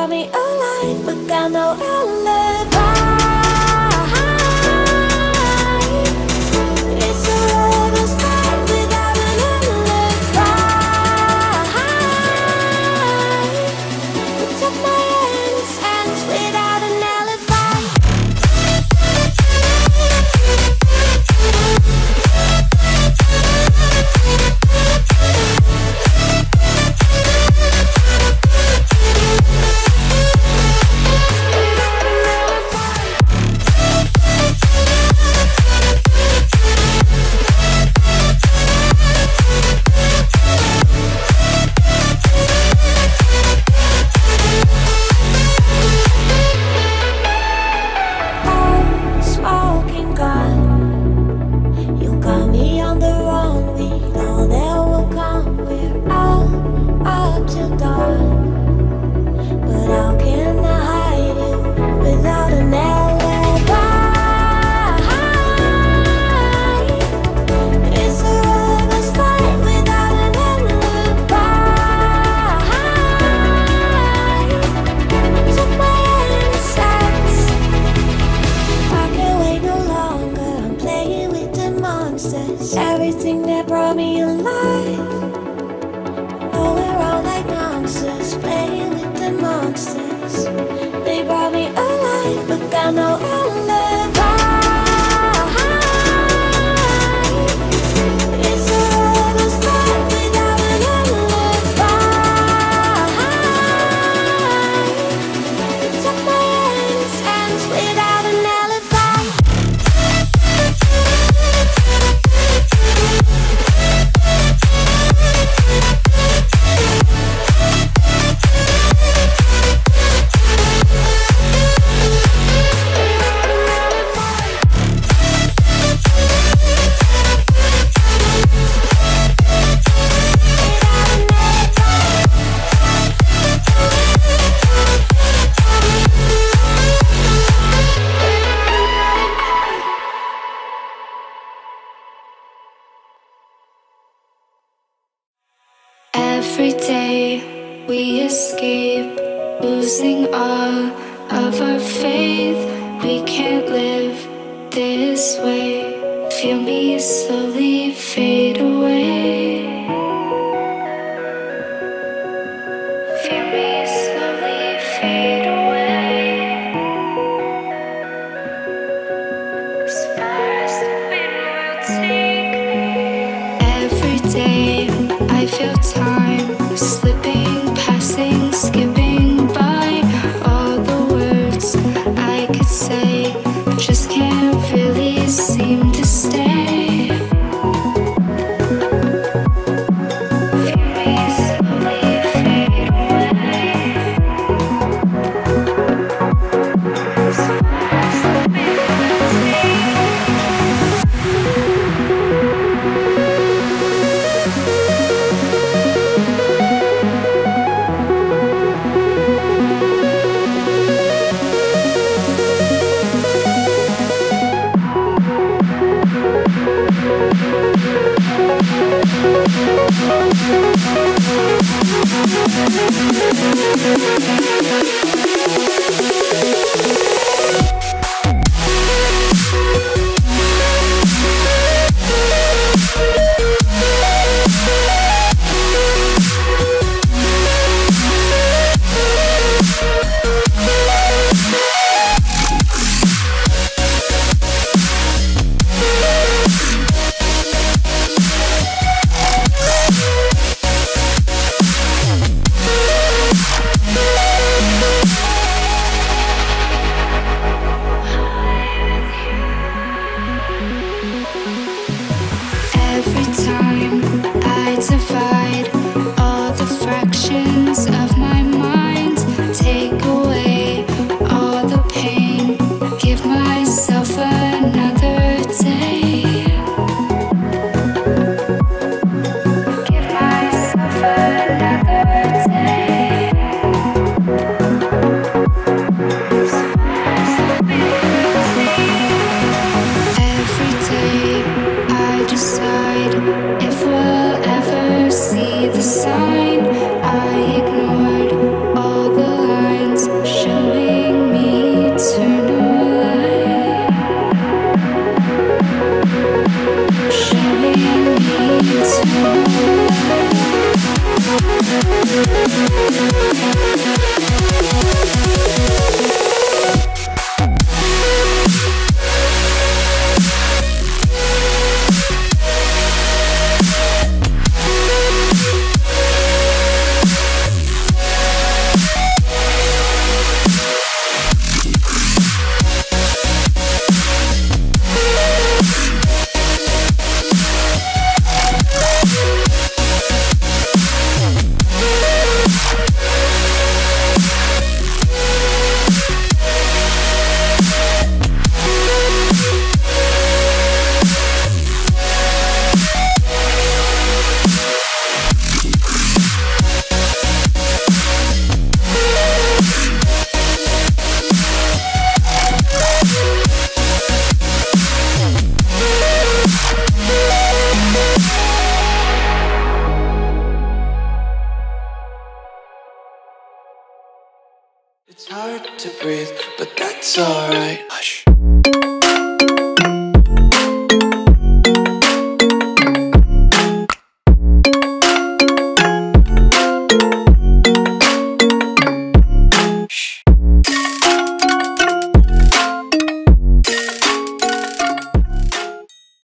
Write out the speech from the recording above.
Brought me alive, but got no alibi. we escape, losing all of our faith. We can't live this way. Feel me slowly fade away. It's alright.